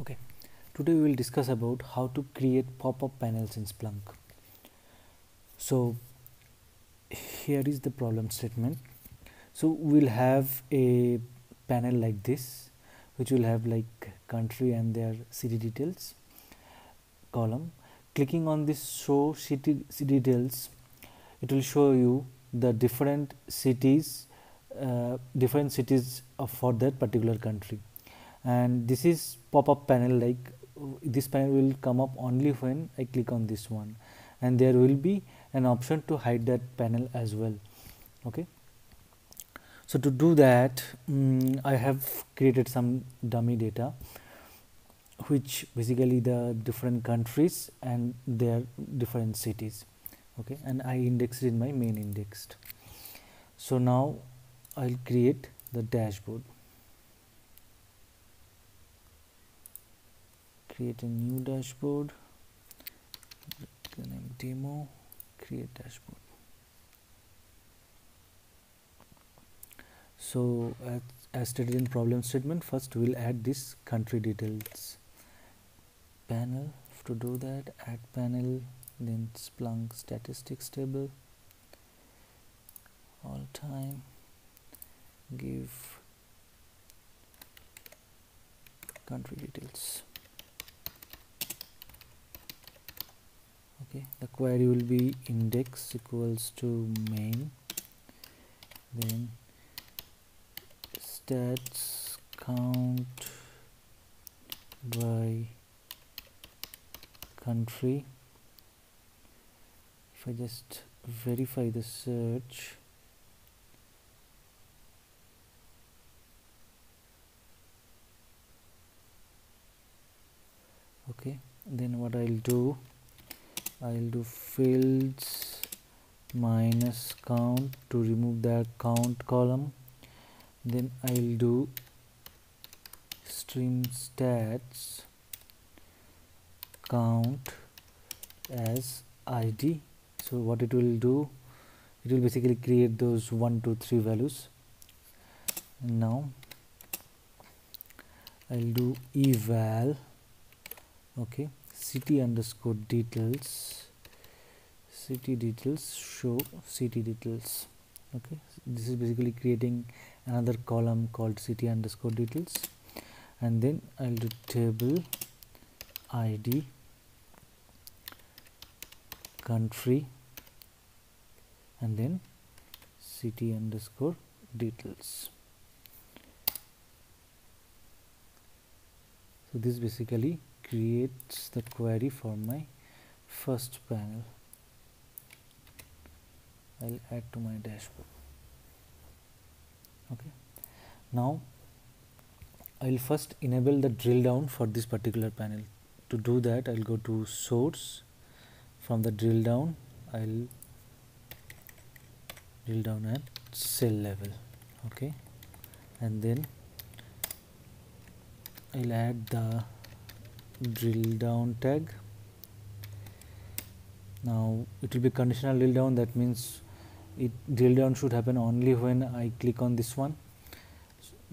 okay. Today we will discuss about how to create pop-up panels in Splunk. So here is the problem statement. So we'll have a panel like this which will have like country and their city details column. Clicking on this show city, city details it will show you the different cities uh, different cities for that particular country and this is pop-up panel like this panel will come up only when I click on this one. And there will be an option to hide that panel as well. Okay? So to do that um, I have created some dummy data which basically the different countries and their different cities. Okay? And I indexed in my main indexed so now I'll create the dashboard create a new dashboard. Name demo create dashboard. So as, as stated in problem statement first we'll add this country details panel. To do that add panel then splunk statistics table. All time. Give country details okay the query will be index equals to main. Then stats count by country. If I just verify the search okay then what I'll do I'll do fields minus count to remove that count column. Then I'll do stream stats count as id so what it will do it will basically create those one two three values. And now I'll do eval okay city underscore details city details show city details. Okay this is basically creating another column called city underscore details. And then I'll do table ID country and then city underscore details. So this basically creates the query for my first panel. I'll add to my dashboard. Okay. Now I'll first enable the drill down for this particular panel. To do that I'll go to source. From the drill down I'll drill down at cell level. Okay. And then I'll add the drill down tag. Now it will be conditional drill down. That means it drill down should happen only when I click on this one.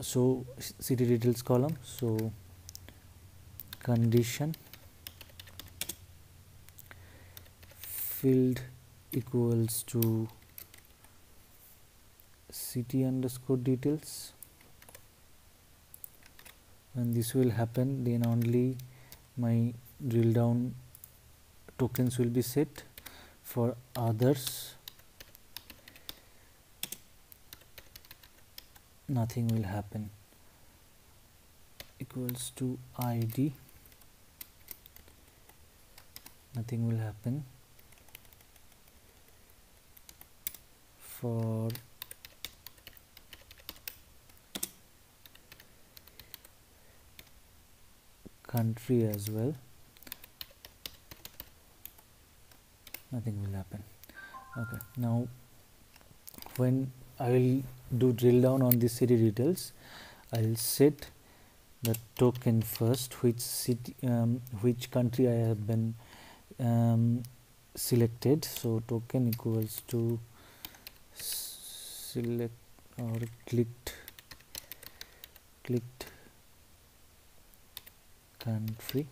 So city details column. So condition. Field equals to city underscore details. When this will happen then only my drill down tokens will be set for others. Nothing will happen equals to id nothing will happen for country as well. Nothing will happen. Okay now when I will do drill down on the city details I'll set the token first which city um, which country I have been um, selected. So token equals to select or clicked clicked country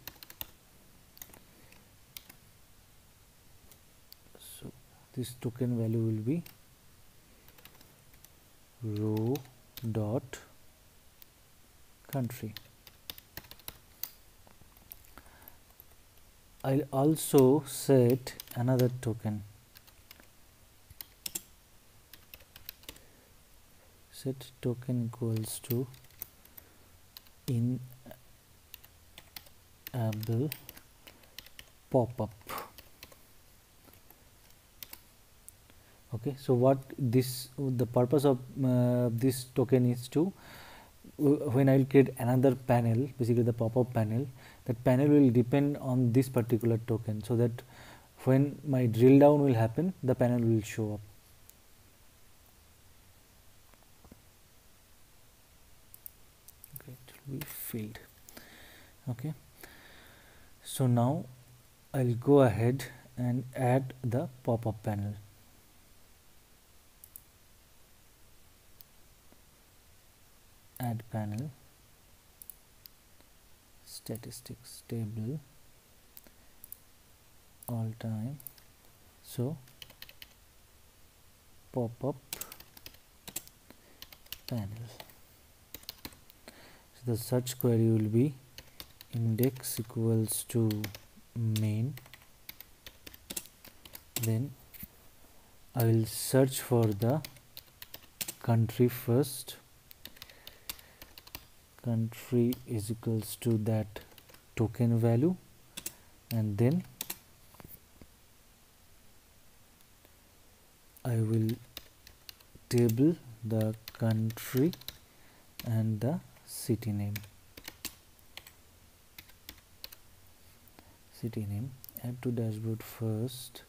so this token value will be row dot country. I'll also set another token. Set token equals to in able pop-up. Okay so what this the purpose of uh, this token is to when I will create another panel basically the pop-up panel that panel will depend on this particular token so that when my drill down will happen the panel will show up. Okay it will be filled. Okay so now I'll go ahead and add the pop-up panel. Add panel. Statistics table. All time. So pop up panel. So the search query will be index equals to main. Then I will search for the country first. Country is equals to that token value. And then I will table the country and the city name city name add to dashboard first.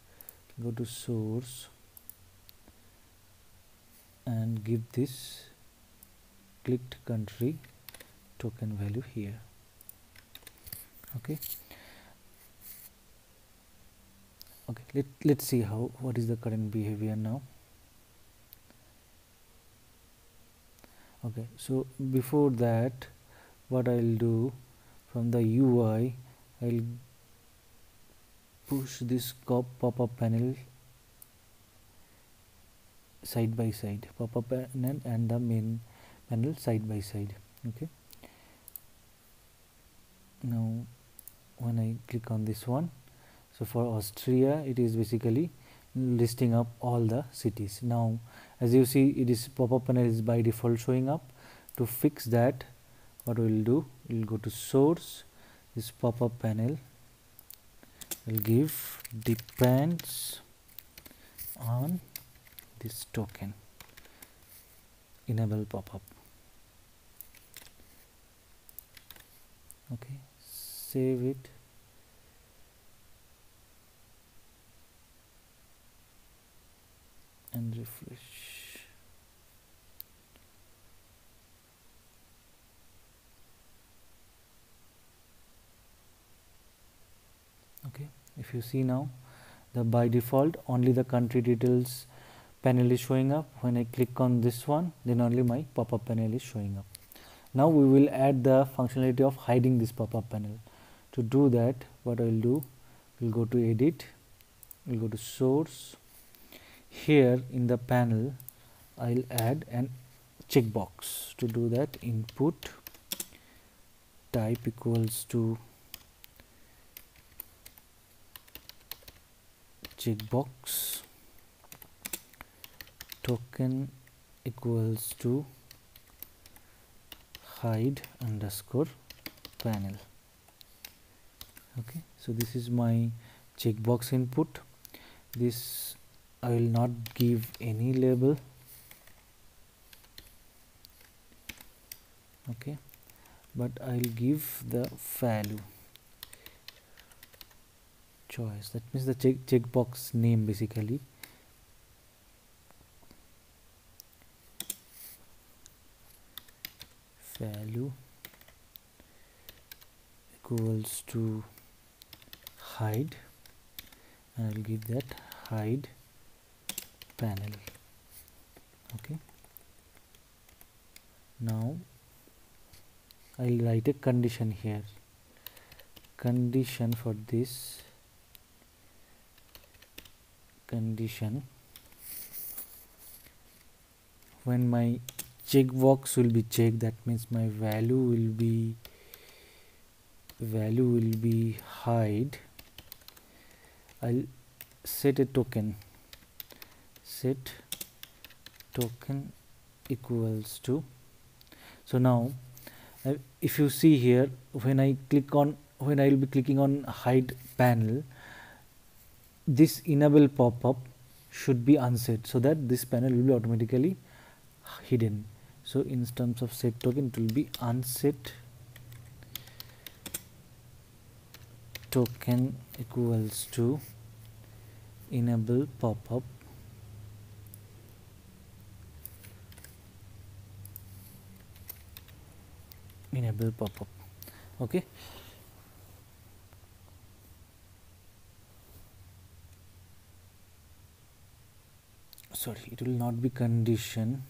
Go to source. And give this clicked country token value here. Okay. Okay let, let's see how what is the current behavior now. Okay so before that what I'll do from the UI I'll push this pop-up panel side by side. Pop-up panel and the main panel side by side okay? Now when I click on this one so for Austria it is basically listing up all the cities. Now as you see it is pop-up panel is by default showing up. To fix that what we will do we will go to source this pop-up panel will give depends on this token. Enable pop-up. Okay save it. And refresh okay you see now the by default only the country details panel is showing up. When I click on this one then only my pop-up panel is showing up. Now we will add the functionality of hiding this pop-up panel. To do that what I will do we'll go to edit we'll go to source. Here in the panel I'll add an checkbox. To do that input type equals to checkbox token equals to hide underscore panel. Okay so this is my checkbox input. This I will not give any label. Okay but I'll give the value choice. That means the check checkbox name basically. Value equals to hide. And I'll give that hide panel. Okay. Now I'll write a condition here. Condition for this condition when my checkbox will be checked that means my value will be value will be hide. I'll set a token. Set token equals to so now uh, if you see here when I click on when I will be clicking on hide panel this enable pop-up should be unset so that this panel will be automatically hidden. So in terms of set token it will be unset token equals to enable pop-up. Enable pop-up. Okay sorry it will not be condition.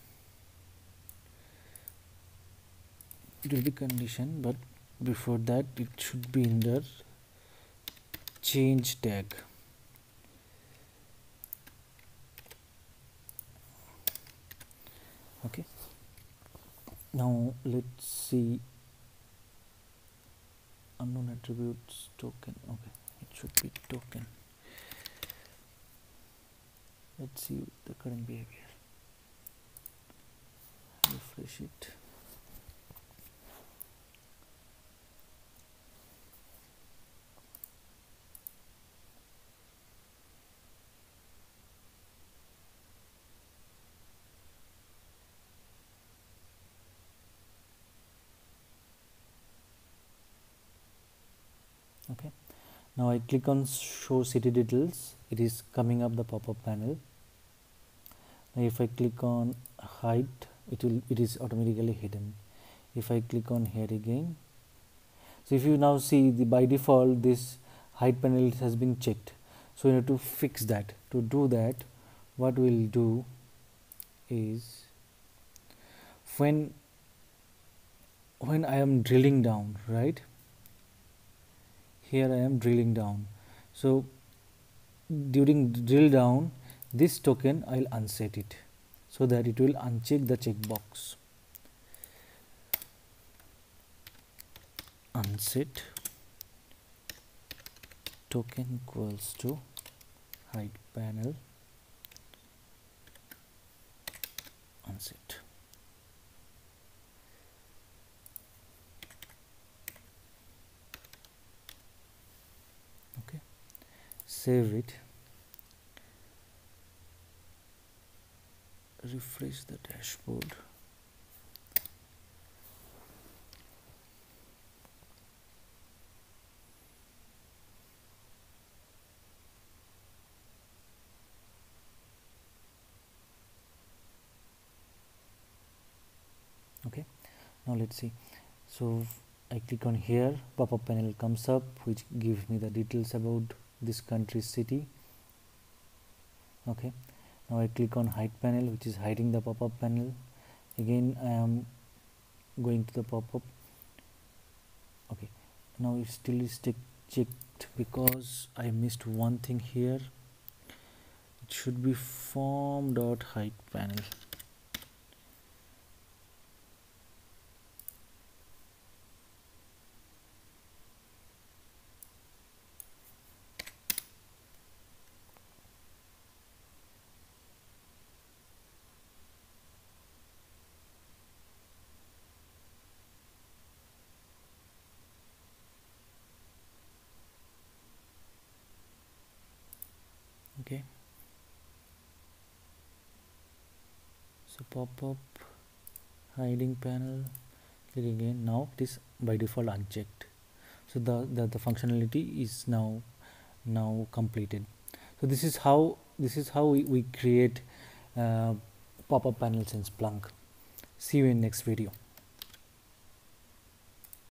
It will be condition but before that it should be in the change tag. Okay. Now let's see. Unknown attributes token. Okay it should be token let's see the current behavior refresh it. Okay. Now I click on show city details. It is coming up the pop-up panel now if I click on hide it will it is automatically hidden. If I click on here again so if you now see the by default this hide panel has been checked. So you have to fix that to do that what we'll do is when when I am drilling down right? Here I am drilling down. So during drill down this token I'll unset it so that it will uncheck the checkbox. Unset token equals to hide panel. Unset. Okay. Save it refresh the dashboard. Okay now let's see. So I click on here pop-up panel comes up which gives me the details about this country city. Okay now I click on hide panel which is hiding the pop-up panel. Again I am going to the pop-up. Okay. Now it still is checked because I missed one thing here. It should be form dot hide panel okay pop-up hiding panel click again. Now it is by default unchecked. So the, the, the functionality is now now completed. So this is how this is how we, we create uh, pop-up panels in Splunk. See you in next video